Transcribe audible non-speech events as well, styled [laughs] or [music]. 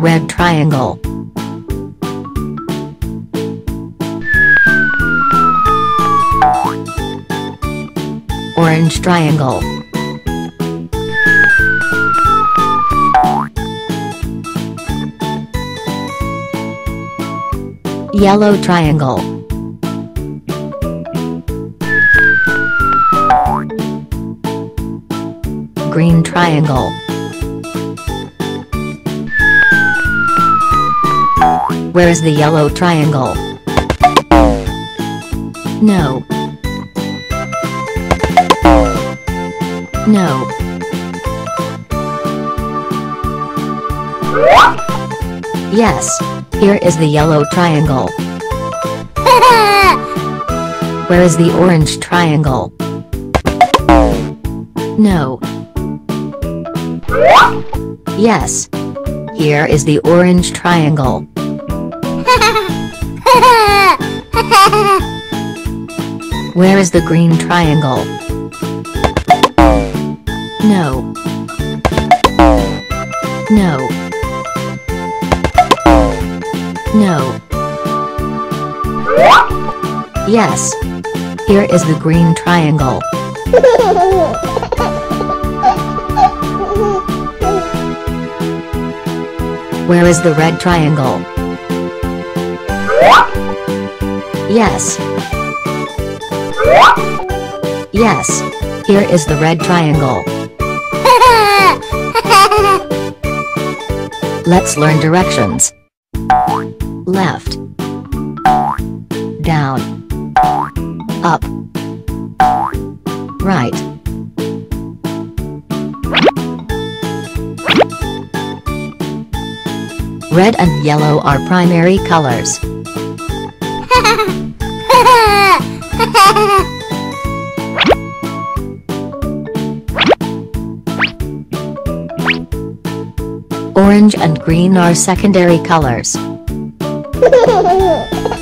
Red triangle. Orange triangle. Yellow triangle. Green triangle. Where is the yellow triangle? No. No. Yes, here is the yellow triangle. [laughs] Where is the orange triangle? No. Yes. Here is the orange triangle. [laughs] Where is the green triangle? No. No. No. Yes. Here is the green triangle. Where is the red triangle? Yes. Yes. Here is the red triangle. Let's learn directions. Left. Down. Up. Right. Red and yellow are primary colors. Orange and green are secondary colors. [laughs]